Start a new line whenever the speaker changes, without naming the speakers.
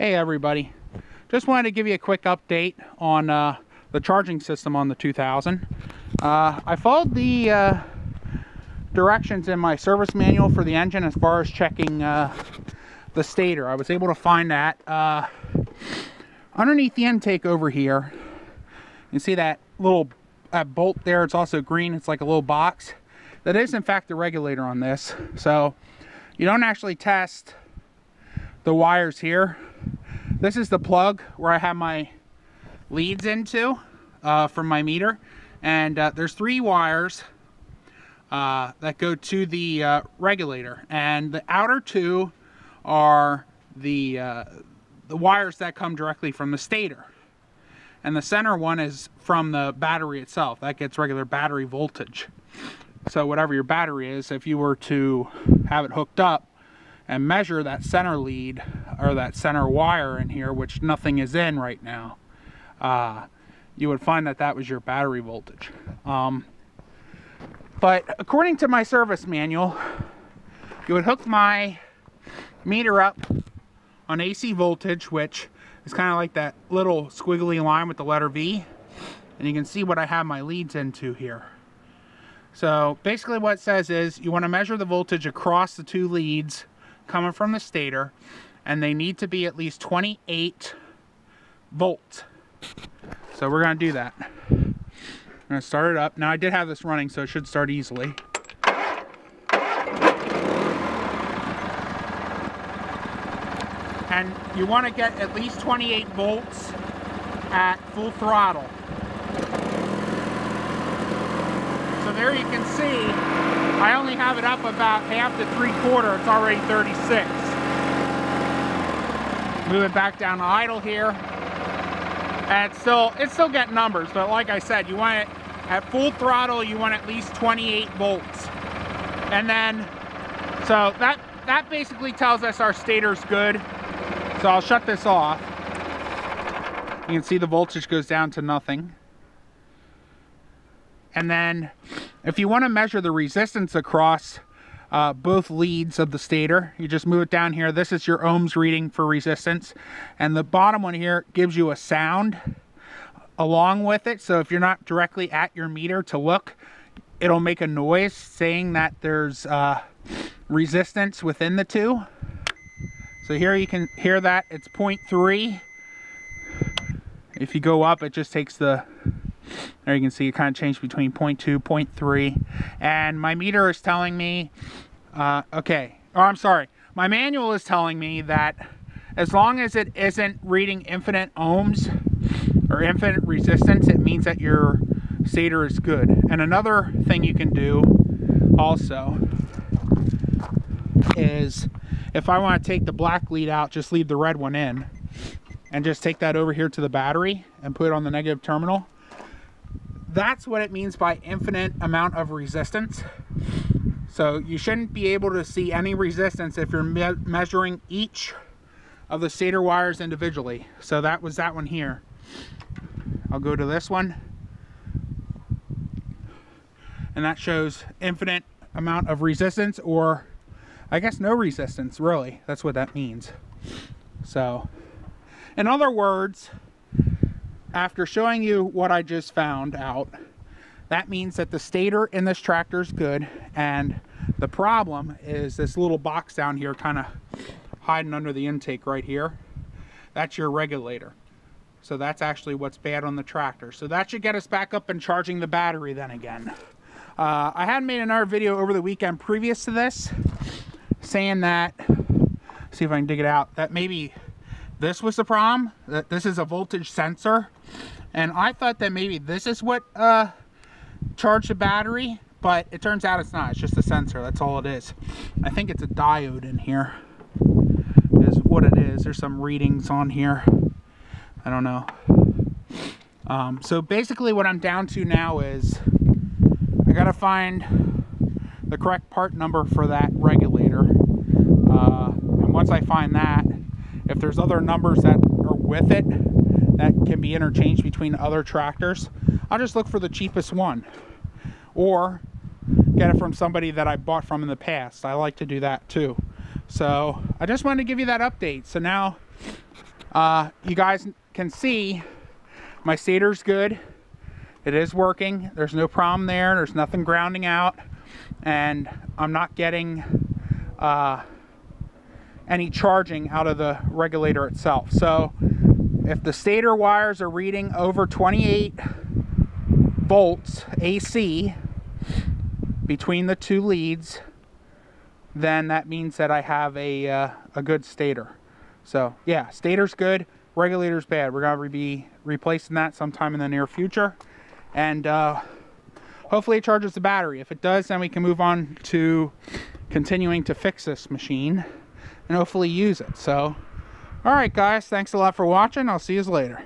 Hey everybody, just wanted to give you a quick update on uh, the charging system on the 2000. Uh, I followed the uh, directions in my service manual for the engine as far as checking uh, the stator. I was able to find that uh, underneath the intake over here. You see that little that bolt there, it's also green, it's like a little box. That is in fact the regulator on this. So you don't actually test the wires here this is the plug where I have my leads into uh, from my meter. And uh, there's three wires uh, that go to the uh, regulator. And the outer two are the, uh, the wires that come directly from the stator. And the center one is from the battery itself. That gets regular battery voltage. So whatever your battery is, if you were to have it hooked up, and measure that center lead or that center wire in here, which nothing is in right now, uh, you would find that that was your battery voltage. Um, but according to my service manual, you would hook my meter up on AC voltage, which is kind of like that little squiggly line with the letter V. And you can see what I have my leads into here. So basically what it says is you want to measure the voltage across the two leads coming from the stator and they need to be at least 28 volts. So we're going to do that. I'm to start it up. Now I did have this running so it should start easily. And you want to get at least 28 volts at full throttle. So there you can see I only have it up about half to three quarter. It's already 36. Moving back down to idle here. And it's still, it's still getting numbers, but like I said, you want it at full throttle, you want at least 28 volts. And then, so that, that basically tells us our stator's good. So I'll shut this off. You can see the voltage goes down to nothing. And then if you want to measure the resistance across uh, both leads of the stator, you just move it down here. This is your ohms reading for resistance. And the bottom one here gives you a sound along with it. So if you're not directly at your meter to look, it'll make a noise saying that there's uh, resistance within the two. So here you can hear that it's 0.3. If you go up, it just takes the there you can see it kind of changed between 0.2, 0.3. And my meter is telling me, uh, okay, oh, I'm sorry. My manual is telling me that as long as it isn't reading infinite ohms or infinite resistance, it means that your stator is good. And another thing you can do also is if I want to take the black lead out, just leave the red one in and just take that over here to the battery and put it on the negative terminal that's what it means by infinite amount of resistance. So you shouldn't be able to see any resistance if you're me measuring each of the stator wires individually. So that was that one here. I'll go to this one. And that shows infinite amount of resistance or I guess no resistance really. That's what that means. So in other words, after showing you what I just found out, that means that the stator in this tractor is good and the problem is this little box down here kind of hiding under the intake right here. That's your regulator. So that's actually what's bad on the tractor. So that should get us back up and charging the battery then again. Uh, I had made another video over the weekend previous to this saying that, see if I can dig it out, that maybe this was the problem. That this is a voltage sensor. And I thought that maybe this is what uh, charged the battery, but it turns out it's not. It's just a sensor. That's all it is. I think it's a diode in here is what it is. There's some readings on here. I don't know. Um, so basically what I'm down to now is I gotta find the correct part number for that regulator. Uh, and once I find that, if there's other numbers that are with it that can be interchanged between other tractors, I'll just look for the cheapest one. Or get it from somebody that I bought from in the past. I like to do that too. So I just wanted to give you that update. So now Uh, you guys can see my stator's good. It is working. There's no problem there. There's nothing grounding out. And I'm not getting uh, any charging out of the regulator itself. So if the stator wires are reading over 28 volts AC between the two leads, then that means that I have a, uh, a good stator. So yeah, stator's good, regulator's bad. We're gonna be replacing that sometime in the near future. And uh, hopefully it charges the battery. If it does, then we can move on to continuing to fix this machine and hopefully use it. So, all right guys, thanks a lot for watching. I'll see you later.